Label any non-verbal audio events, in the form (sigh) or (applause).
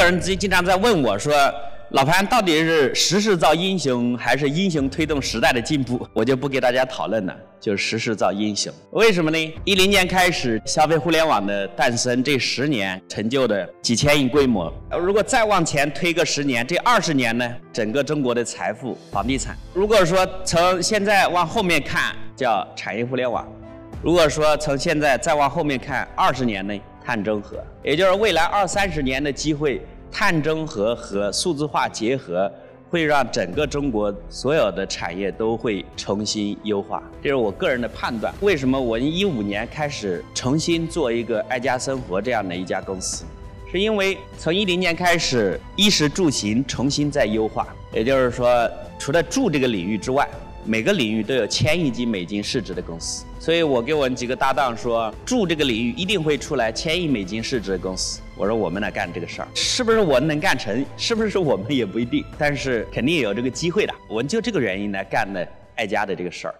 有人经经常在问我说：“老潘到底是时势造英雄，还是英雄推动时代的进步？” (laughs) 我就不给大家讨论了，就是时势造英雄。为什么呢？一零年开始，消费互联网的诞生，这十年成就的几千亿规模。如果再往前推个十年，这二十年呢，整个中国的财富，房地产。如果说从现在往后面看，叫产业互联网；如果说从现在再往后面看，二十年呢？碳中和，也就是未来二三十年的机会，碳中和和数字化结合，会让整个中国所有的产业都会重新优化。这是我个人的判断。为什么我一五年开始重新做一个爱家生活这样的一家公司？是因为从一零年开始，衣食住行重新在优化，也就是说，除了住这个领域之外。每个领域都有千亿级美金市值的公司，所以我给我们几个搭档说，住这个领域一定会出来千亿美金市值的公司。我说我们来干这个事儿，是不是我能干成？是不是我们也不一定，但是肯定有这个机会的。我们就这个原因来干的爱家的这个事儿。